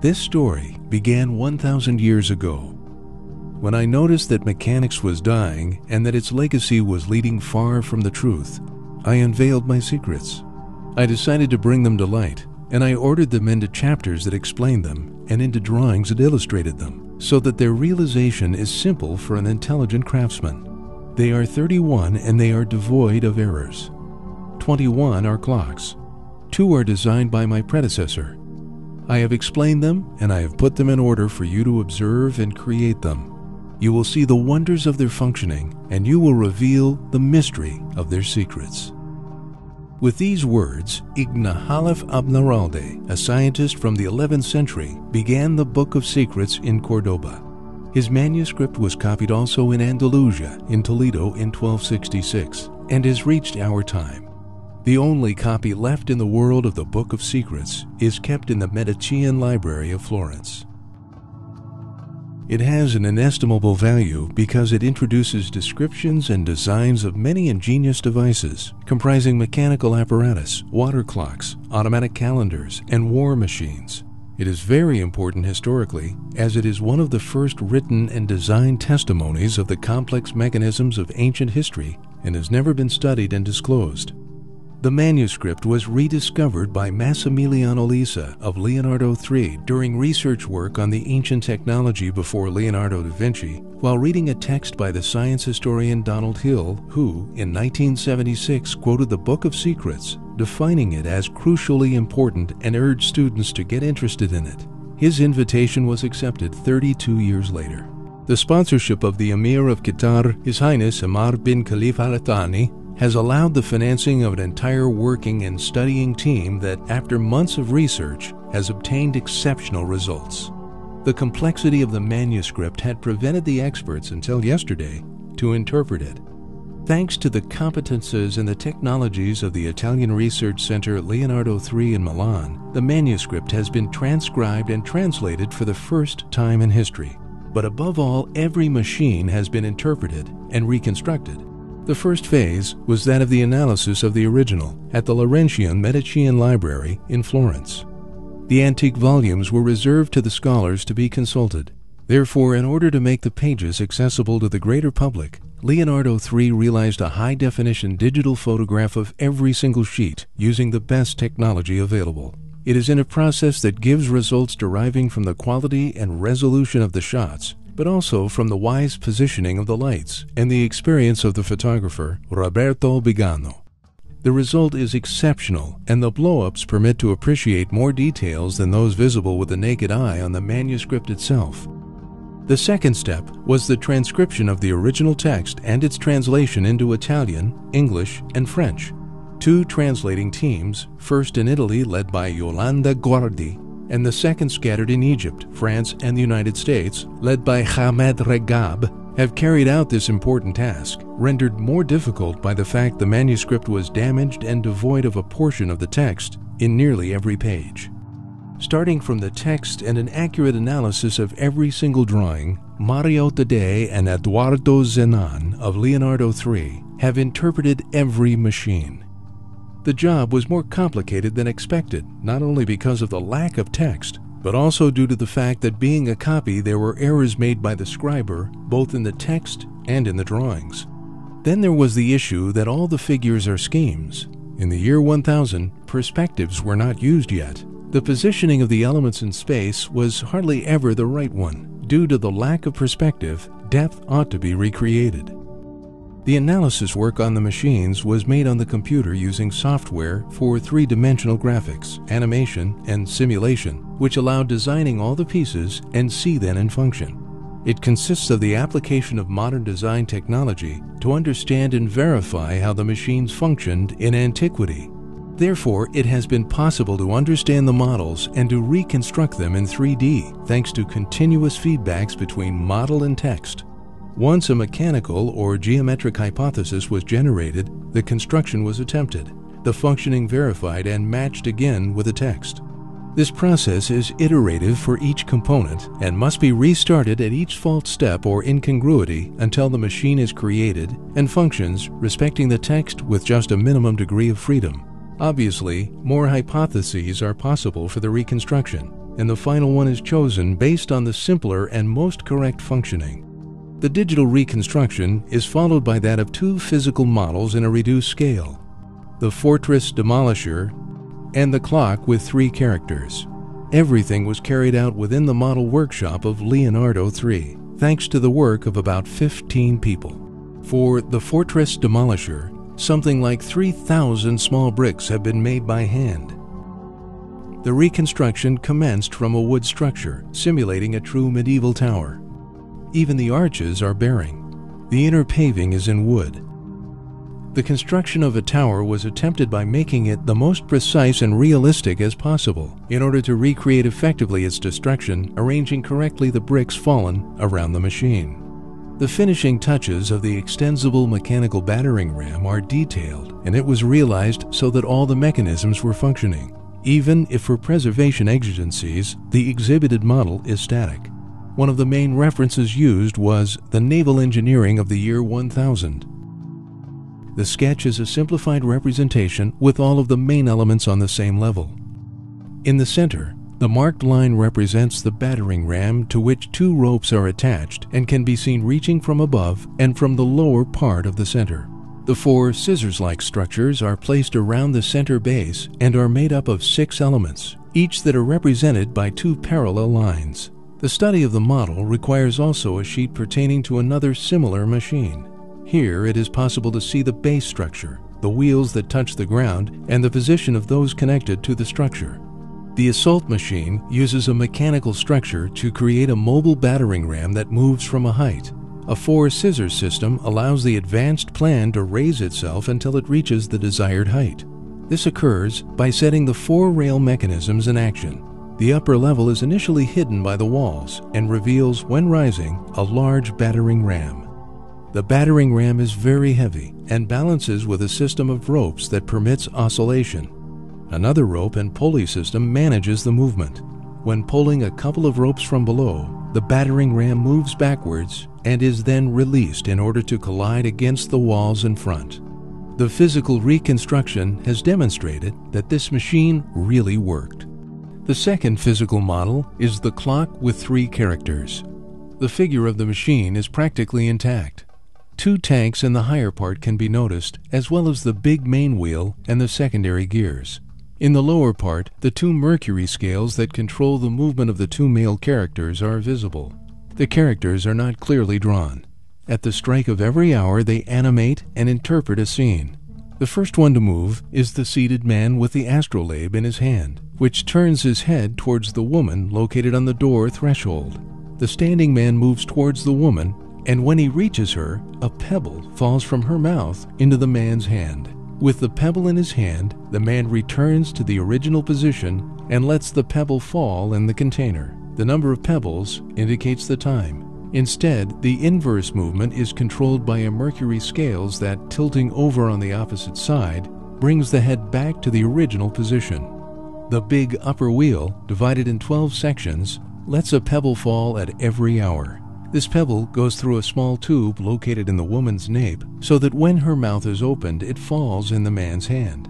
This story began 1,000 years ago when I noticed that mechanics was dying and that its legacy was leading far from the truth. I unveiled my secrets. I decided to bring them to light, and I ordered them into chapters that explained them and into drawings that illustrated them, so that their realization is simple for an intelligent craftsman. They are 31 and they are devoid of errors. 21 are clocks. Two are designed by my predecessor. I have explained them and I have put them in order for you to observe and create them. You will see the wonders of their functioning and you will reveal the mystery of their secrets. With these words, Ibn Khalaf al-Muradi, a scientist from the 11th century, began the Book of Secrets in Cordoba. His manuscript was copied also in Andalusia, in Toledo in 1266, and has reached our time. The only copy left in the world of the Book of Secrets is kept in the Medicean Library of Florence. It has an inestimable value because it introduces descriptions and designs of many ingenious devices comprising mechanical apparatus, water clocks, automatic calendars, and war machines. It is very important historically as it is one of the first written and designed testimonies of the complex mechanisms of ancient history and has never been studied and disclosed. The manuscript was rediscovered by Massimiliano Lisa of Leonardo III during research work on the ancient technology before Leonardo da Vinci while reading a text by the science historian Donald Hill, who, in 1976, quoted the Book of Secrets, defining it as crucially important and urged students to get interested in it. His invitation was accepted 32 years later. The sponsorship of the Emir of Qatar, His Highness Hamad bin Khalifa Al Thani, has allowed the financing of an entire working and studying team that, after months of research, has obtained exceptional results. The complexity of the manuscript had prevented the experts until yesterday to interpret it. Thanks to the competences and the technologies of the Italian Research Center Leonardo3 in Milan, the manuscript has been transcribed and translated for the first time in history. But above all, every machine has been interpreted and reconstructed. The first phase was that of the analysis of the original at the Laurentian Medicean Library in Florence. The antique volumes were reserved to the scholars to be consulted. Therefore, in order to make the pages accessible to the greater public, Leonardo3 realized a high definition digital photograph of every single sheet using the best technology available. It is in a process that gives results deriving from the quality and resolution of the shots but also from the wise positioning of the lights and the experience of the photographer, Roberto Bigano. The result is exceptional, and the blow-ups permit to appreciate more details than those visible with the naked eye on the manuscript itself. The second step was the transcription of the original text and its translation into Italian, English, and French. Two translating teams, first in Italy led by Jolanda Guardi and the second scattered in Egypt, France, and the United States, led by Hamed Regab, have carried out this important task, rendered more difficult by the fact the manuscript was damaged and devoid of a portion of the text in nearly every page. Starting from the text and an accurate analysis of every single drawing, Mario Taddei and Edoardo Zanon of Leonardo3 have interpreted every machine. The job was more complicated than expected, not only because of the lack of text, but also due to the fact that being a copy there were errors made by the scriber both in the text and in the drawings. Then there was the issue that all the figures are schemes. In the year 1000, perspectives were not used yet. The positioning of the elements in space was hardly ever the right one. Due to the lack of perspective, depth ought to be recreated. The analysis work on the machines was made on the computer using software for three-dimensional graphics, animation, and simulation, which allowed designing all the pieces and see them in function. It consists of the application of modern design technology to understand and verify how the machines functioned in antiquity. Therefore, it has been possible to understand the models and to reconstruct them in 3D thanks to continuous feedbacks between model and text. Once a mechanical or geometric hypothesis was generated, the construction was attempted, the functioning verified and matched again with the text. This process is iterative for each component and must be restarted at each fault step or incongruity until the machine is created and functions respecting the text with just a minimum degree of freedom. Obviously, more hypotheses are possible for the reconstruction, and the final one is chosen based on the simpler and most correct functioning. The digital reconstruction is followed by that of two physical models in a reduced scale the Fortress Demolisher and the clock with three characters. Everything was carried out within the model workshop of Leonardo3, thanks to the work of about 15 people. For the Fortress Demolisher, something like 3,000 small bricks have been made by hand. The reconstruction commenced from a wood structure, simulating a true medieval tower. Even the arches are bearing. The inner paving is in wood. The construction of a tower was attempted by making it the most precise and realistic as possible in order to recreate effectively its destruction, arranging correctly the bricks fallen around the machine. The finishing touches of the extensible mechanical battering ram are detailed, and it was realized so that all the mechanisms were functioning even if for preservation exigencies the exhibited model is static. One of the main references used was the naval engineering of the year 1000. The sketch is a simplified representation with all of the main elements on the same level. In the center, the marked line represents the battering ram to which two ropes are attached and can be seen reaching from above and from the lower part of the center. The four scissors-like structures are placed around the center base and are made up of six elements, each that are represented by two parallel lines. The study of the model requires also a sheet pertaining to another similar machine. Here it is possible to see the base structure, the wheels that touch the ground, and the position of those connected to the structure. The assault machine uses a mechanical structure to create a mobile battering ram that moves from a height. A four scissors system allows the advanced plan to raise itself until it reaches the desired height. This occurs by setting the four rail mechanisms in action. The upper level is initially hidden by the walls and reveals, when rising, a large battering ram. The battering ram is very heavy and balances with a system of ropes that permits oscillation. Another rope and pulley system manages the movement. When pulling a couple of ropes from below, the battering ram moves backwards and is then released in order to collide against the walls in front. The physical reconstruction has demonstrated that this machine really worked. The second physical model is the clock with three characters. The figure of the machine is practically intact. Two tanks in the higher part can be noticed, as well as the big main wheel and the secondary gears. In the lower part, the two mercury scales that control the movement of the two male characters are visible. The characters are not clearly drawn. At the strike of every hour, they animate and interpret a scene. The first one to move is the seated man with the astrolabe in his hand, which turns his head towards the woman located on the door threshold. The standing man moves towards the woman, and when he reaches her, a pebble falls from her mouth into the man's hand. With the pebble in his hand, the man returns to the original position and lets the pebble fall in the container. The number of pebbles indicates the time. Instead, the inverse movement is controlled by a mercury scales that, tilting over on the opposite side, brings the head back to the original position. The big upper wheel, divided in 12 sections, lets a pebble fall at every hour. This pebble goes through a small tube located in the woman's nape so that when her mouth is opened, it falls in the man's hand.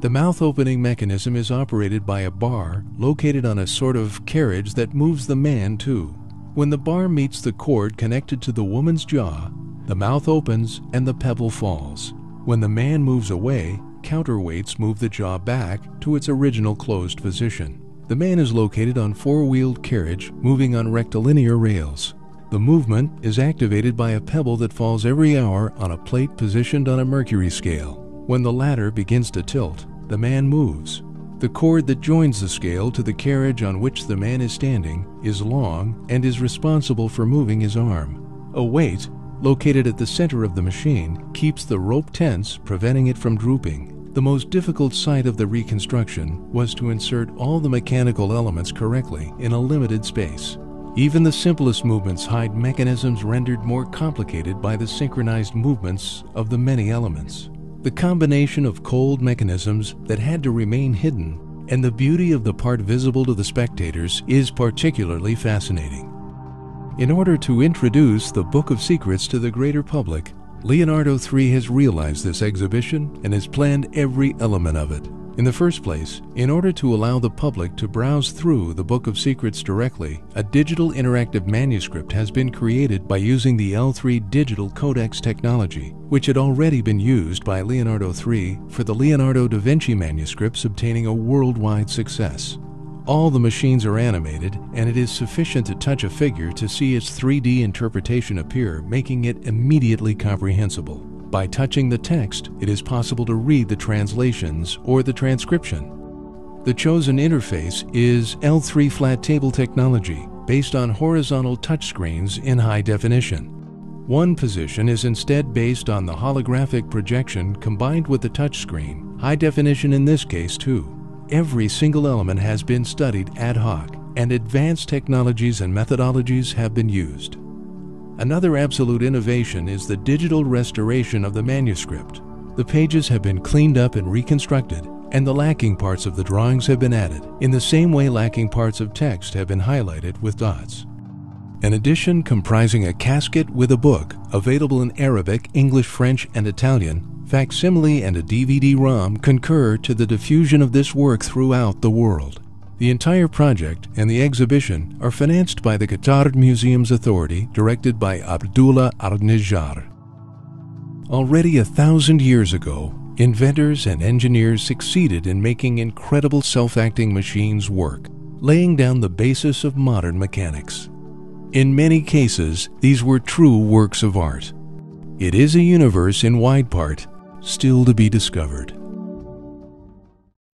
The mouth opening mechanism is operated by a bar located on a sort of carriage that moves the man too. When the bar meets the cord connected to the woman's jaw, the mouth opens and the pebble falls. When the man moves away, counterweights move the jaw back to its original closed position. The man is located on four-wheeled carriage moving on rectilinear rails. The movement is activated by a pebble that falls every hour on a plate positioned on a mercury scale. When the latter begins to tilt, the man moves. The cord that joins the scale to the carriage on which the man is standing is long and is responsible for moving his arm. A weight, located at the center of the machine, keeps the rope tense, preventing it from drooping. The most difficult side of the reconstruction was to insert all the mechanical elements correctly in a limited space. Even the simplest movements hide mechanisms rendered more complicated by the synchronized movements of the many elements. The combination of cold mechanisms that had to remain hidden and the beauty of the part visible to the spectators is particularly fascinating. In order to introduce the Book of Secrets to the greater public, Leonardo3 has realized this exhibition and has planned every element of it. In the first place, in order to allow the public to browse through the Book of Secrets directly, a digital interactive manuscript has been created by using the L3 digital codex technology, which had already been used by Leonardo3 for the Leonardo da Vinci manuscripts obtaining a worldwide success. All the machines are animated, and it is sufficient to touch a figure to see its 3D interpretation appear, making it immediately comprehensible. By touching the text, it is possible to read the translations or the transcription. The chosen interface is L3 flat table technology based on horizontal touchscreens in high definition. One position is instead based on the holographic projection combined with the touchscreen, high definition in this case too. Every single element has been studied ad hoc, and advanced technologies and methodologies have been used. Another absolute innovation is the digital restoration of the manuscript. The pages have been cleaned up and reconstructed, and the lacking parts of the drawings have been added, in the same way lacking parts of text have been highlighted with dots. An edition comprising a casket with a book, available in Arabic, English, French, and Italian, facsimile, and a DVD-ROM concur to the diffusion of this work throughout the world. The entire project and the exhibition are financed by the Qatar Museums Authority, directed by Abdullah Al-Najjar. Already a thousand years ago, inventors and engineers succeeded in making incredible self-acting machines work, laying down the basis of modern mechanics. In many cases, these were true works of art. It is a universe in wide part still to be discovered.